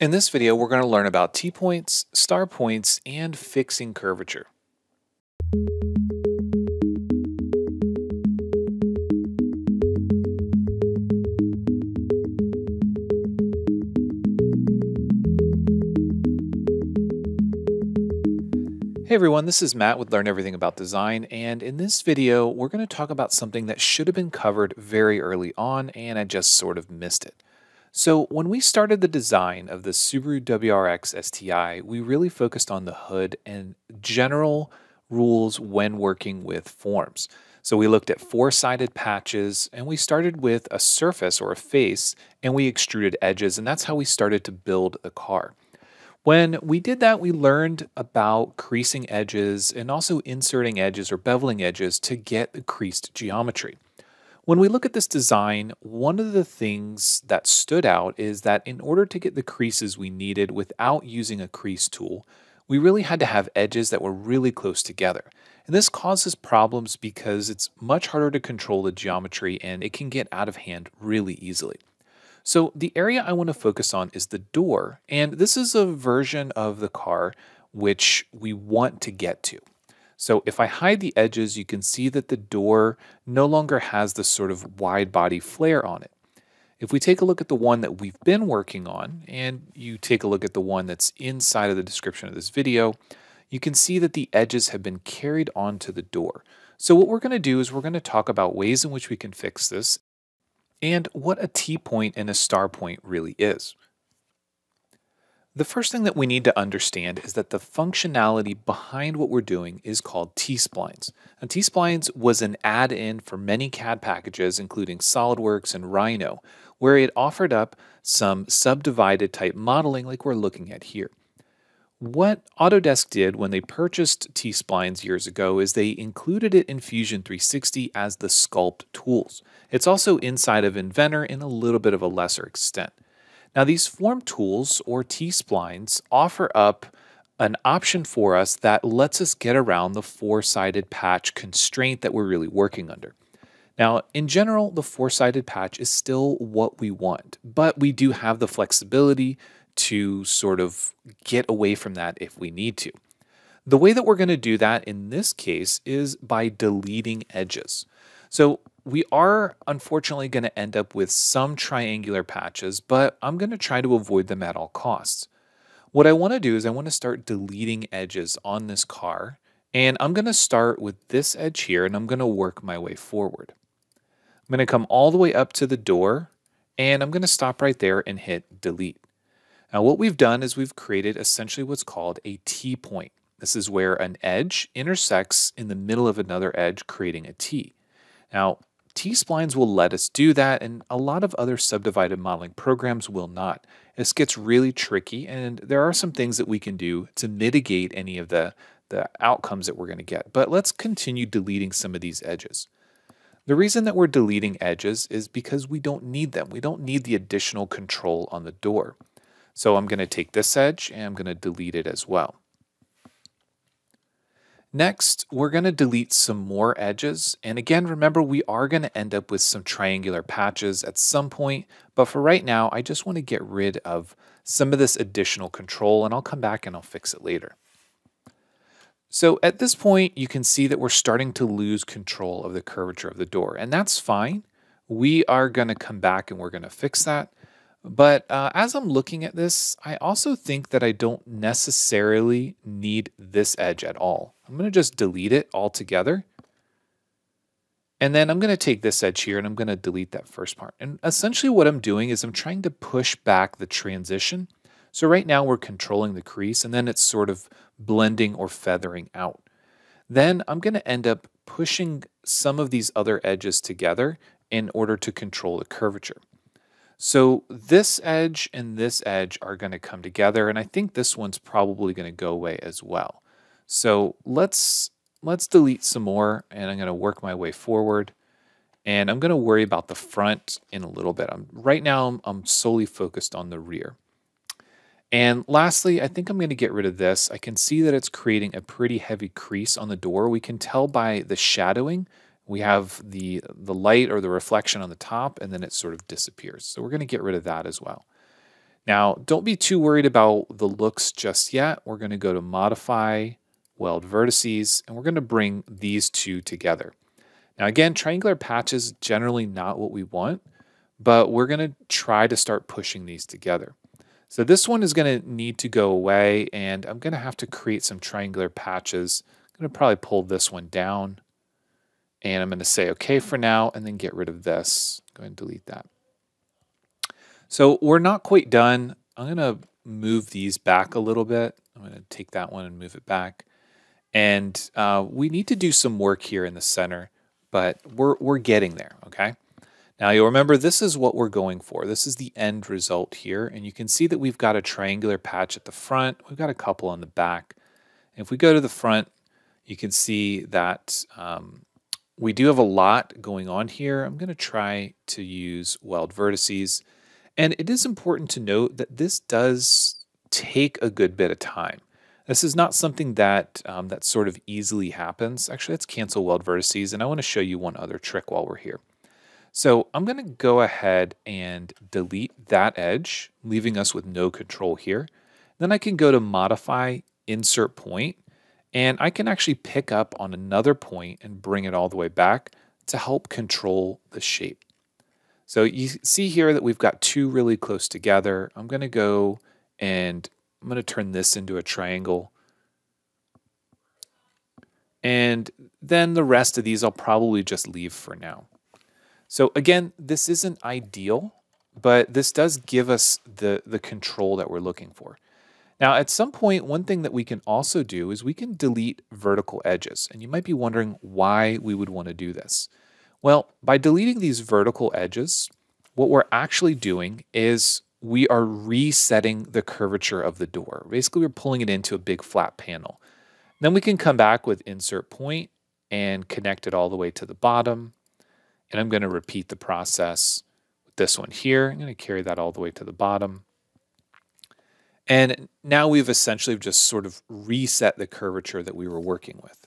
In this video, we're going to learn about T-points, star points, and fixing curvature. Hey everyone, this is Matt with Learn Everything About Design, and in this video, we're going to talk about something that should have been covered very early on, and I just sort of missed it. So when we started the design of the Subaru WRX STI, we really focused on the hood and general rules when working with forms. So we looked at four-sided patches and we started with a surface or a face and we extruded edges and that's how we started to build the car. When we did that, we learned about creasing edges and also inserting edges or beveling edges to get the creased geometry. When we look at this design, one of the things that stood out is that in order to get the creases we needed without using a crease tool, we really had to have edges that were really close together. And this causes problems because it's much harder to control the geometry and it can get out of hand really easily. So the area I want to focus on is the door, and this is a version of the car which we want to get to. So if I hide the edges, you can see that the door no longer has this sort of wide body flare on it. If we take a look at the one that we've been working on, and you take a look at the one that's inside of the description of this video, you can see that the edges have been carried onto the door. So what we're going to do is we're going to talk about ways in which we can fix this and what a T-point and a star point really is. The first thing that we need to understand is that the functionality behind what we're doing is called T-splines. And T-splines was an add-in for many CAD packages, including SolidWorks and Rhino, where it offered up some subdivided type modeling like we're looking at here. What Autodesk did when they purchased T-splines years ago is they included it in Fusion 360 as the sculpt tools. It's also inside of Inventor in a little bit of a lesser extent. Now, these form tools or T splines offer up an option for us that lets us get around the four sided patch constraint that we're really working under. Now, in general, the four sided patch is still what we want, but we do have the flexibility to sort of get away from that if we need to. The way that we're going to do that in this case is by deleting edges. So we are unfortunately going to end up with some triangular patches, but I'm going to try to avoid them at all costs. What I want to do is I want to start deleting edges on this car, and I'm going to start with this edge here, and I'm going to work my way forward. I'm going to come all the way up to the door, and I'm going to stop right there and hit delete. Now what we've done is we've created essentially what's called a T-point. This is where an edge intersects in the middle of another edge, creating a T. Now, T-splines will let us do that, and a lot of other subdivided modeling programs will not. This gets really tricky, and there are some things that we can do to mitigate any of the, the outcomes that we're going to get. But let's continue deleting some of these edges. The reason that we're deleting edges is because we don't need them. We don't need the additional control on the door. So I'm going to take this edge and I'm going to delete it as well. Next, we're going to delete some more edges. And again, remember, we are going to end up with some triangular patches at some point. But for right now, I just want to get rid of some of this additional control and I'll come back and I'll fix it later. So at this point, you can see that we're starting to lose control of the curvature of the door and that's fine. We are going to come back and we're going to fix that. But uh, as I'm looking at this, I also think that I don't necessarily need this edge at all. I'm going to just delete it altogether. And then I'm going to take this edge here and I'm going to delete that first part. And essentially what I'm doing is I'm trying to push back the transition. So right now we're controlling the crease and then it's sort of blending or feathering out. Then I'm going to end up pushing some of these other edges together in order to control the curvature. So this edge and this edge are going to come together, and I think this one's probably going to go away as well. So let's let's delete some more, and I'm going to work my way forward. And I'm going to worry about the front in a little bit. I'm, right now, I'm, I'm solely focused on the rear. And lastly, I think I'm going to get rid of this. I can see that it's creating a pretty heavy crease on the door. We can tell by the shadowing we have the, the light or the reflection on the top, and then it sort of disappears. So we're going to get rid of that as well. Now, don't be too worried about the looks just yet. We're going to go to Modify, Weld Vertices, and we're going to bring these two together. Now, again, triangular patches generally not what we want, but we're going to try to start pushing these together. So this one is going to need to go away, and I'm going to have to create some triangular patches. I'm going to probably pull this one down, and I'm going to say OK for now, and then get rid of this. Go ahead and delete that. So we're not quite done. I'm going to move these back a little bit. I'm going to take that one and move it back. And uh, we need to do some work here in the center, but we're, we're getting there, okay? Now you'll remember this is what we're going for. This is the end result here. And you can see that we've got a triangular patch at the front. We've got a couple on the back. And if we go to the front, you can see that um, we do have a lot going on here. I'm going to try to use weld vertices. And it is important to note that this does take a good bit of time. This is not something that um, that sort of easily happens. Actually, let's cancel weld vertices, and I want to show you one other trick while we're here. So I'm going to go ahead and delete that edge, leaving us with no control here. Then I can go to Modify, Insert Point, and I can actually pick up on another point and bring it all the way back to help control the shape. So you see here that we've got two really close together. I'm going to go and I'm going to turn this into a triangle. And then the rest of these I'll probably just leave for now. So again, this isn't ideal, but this does give us the, the control that we're looking for. Now, at some point, one thing that we can also do is we can delete vertical edges. And you might be wondering why we would want to do this. Well, by deleting these vertical edges, what we're actually doing is we are resetting the curvature of the door. Basically, we're pulling it into a big flat panel. Then we can come back with insert point and connect it all the way to the bottom. And I'm going to repeat the process with this one here. I'm going to carry that all the way to the bottom. And now we've essentially just sort of reset the curvature that we were working with.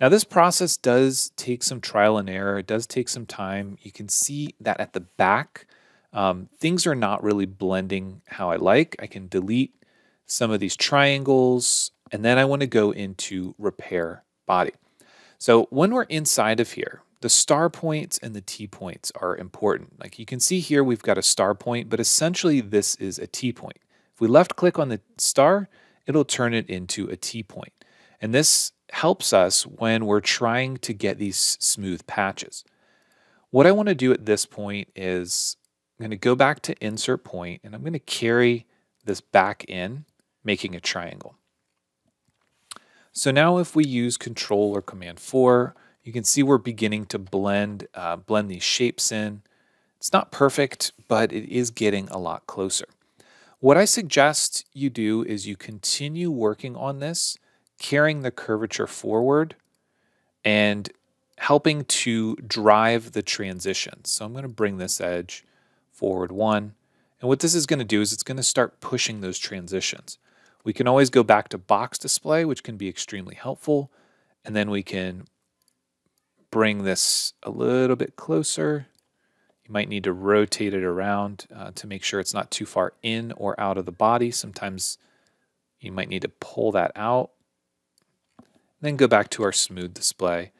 Now this process does take some trial and error. It does take some time. You can see that at the back, um, things are not really blending how I like. I can delete some of these triangles, and then I want to go into repair body. So when we're inside of here, the star points and the T points are important. Like you can see here, we've got a star point, but essentially this is a T point. If we left click on the star, it'll turn it into a T point. And this helps us when we're trying to get these smooth patches. What I want to do at this point is I'm going to go back to insert point and I'm going to carry this back in, making a triangle. So now if we use control or command 4, you can see we're beginning to blend, uh, blend these shapes in. It's not perfect, but it is getting a lot closer. What I suggest you do is you continue working on this, carrying the curvature forward and helping to drive the transition. So I'm going to bring this edge forward one. And what this is going to do is it's going to start pushing those transitions. We can always go back to box display, which can be extremely helpful. And then we can bring this a little bit closer. You might need to rotate it around uh, to make sure it's not too far in or out of the body. Sometimes you might need to pull that out. Then go back to our smooth display.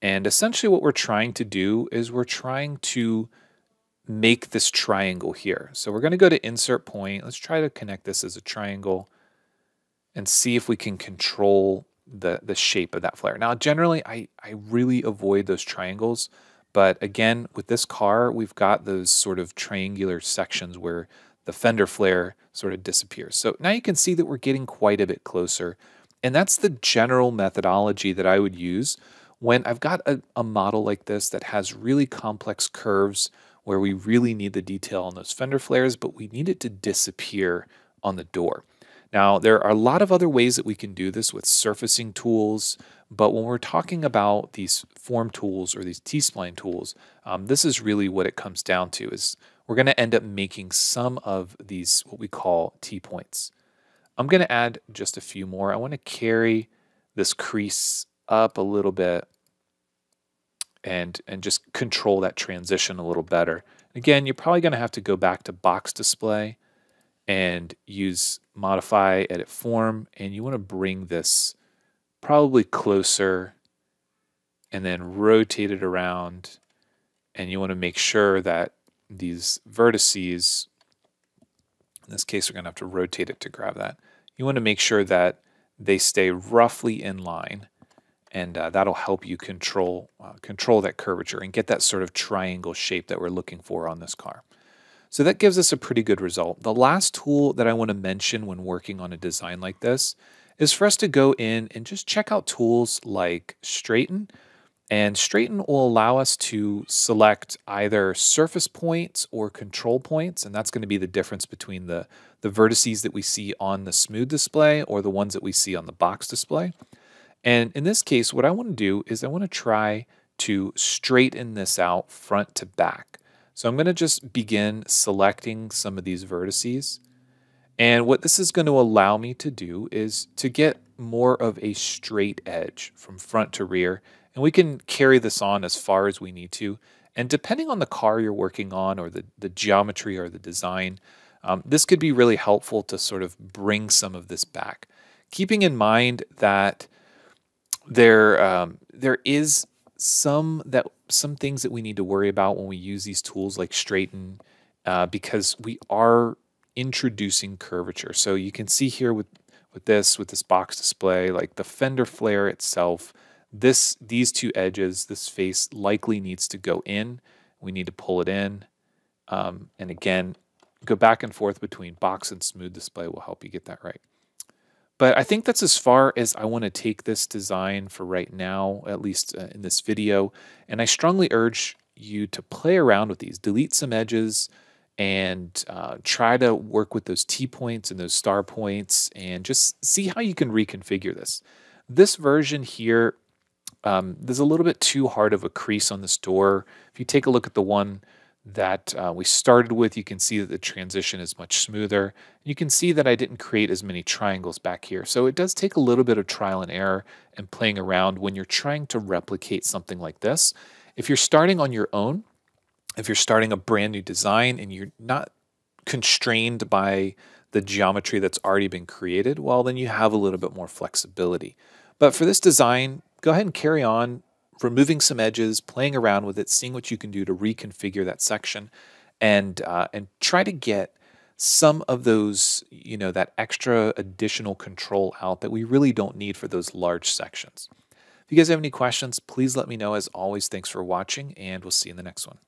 And essentially what we're trying to do is we're trying to make this triangle here. So we're going to go to insert point. Let's try to connect this as a triangle and see if we can control the the shape of that flare. Now, generally, I, I really avoid those triangles. But again, with this car, we've got those sort of triangular sections where the fender flare sort of disappears. So now you can see that we're getting quite a bit closer. And that's the general methodology that I would use when I've got a, a model like this that has really complex curves where we really need the detail on those fender flares, but we need it to disappear on the door. Now, there are a lot of other ways that we can do this with surfacing tools, but when we're talking about these form tools or these T-spline tools, um, this is really what it comes down to is we're going to end up making some of these what we call T-points. I'm going to add just a few more. I want to carry this crease up a little bit and, and just control that transition a little better. Again, you're probably going to have to go back to box display and use modify, edit form, and you want to bring this probably closer and then rotate it around. And you want to make sure that these vertices, in this case, we're going to have to rotate it to grab that. You want to make sure that they stay roughly in line and uh, that'll help you control uh, control that curvature and get that sort of triangle shape that we're looking for on this car. So that gives us a pretty good result. The last tool that I want to mention when working on a design like this is for us to go in and just check out tools like Straighten. And Straighten will allow us to select either surface points or control points. And that's going to be the difference between the, the vertices that we see on the smooth display or the ones that we see on the box display. And in this case, what I want to do is I want to try to straighten this out front to back. So I'm going to just begin selecting some of these vertices. And what this is going to allow me to do is to get more of a straight edge from front to rear. And we can carry this on as far as we need to. And depending on the car you're working on or the, the geometry or the design, um, this could be really helpful to sort of bring some of this back. Keeping in mind that there, um, there is some that some things that we need to worry about when we use these tools like straighten uh, because we are introducing curvature. So you can see here with with this with this box display like the fender flare itself this these two edges this face likely needs to go in. We need to pull it in. Um, and again go back and forth between box and smooth display will help you get that right but I think that's as far as I want to take this design for right now, at least uh, in this video. And I strongly urge you to play around with these, delete some edges, and uh, try to work with those T points and those star points and just see how you can reconfigure this. This version here, um, there's a little bit too hard of a crease on this door. If you take a look at the one that uh, we started with, you can see that the transition is much smoother. You can see that I didn't create as many triangles back here. So it does take a little bit of trial and error and playing around when you're trying to replicate something like this. If you're starting on your own, if you're starting a brand new design and you're not constrained by the geometry that's already been created, well, then you have a little bit more flexibility. But for this design, go ahead and carry on removing some edges, playing around with it, seeing what you can do to reconfigure that section, and uh, and try to get some of those, you know, that extra additional control out that we really don't need for those large sections. If you guys have any questions, please let me know. As always, thanks for watching, and we'll see you in the next one.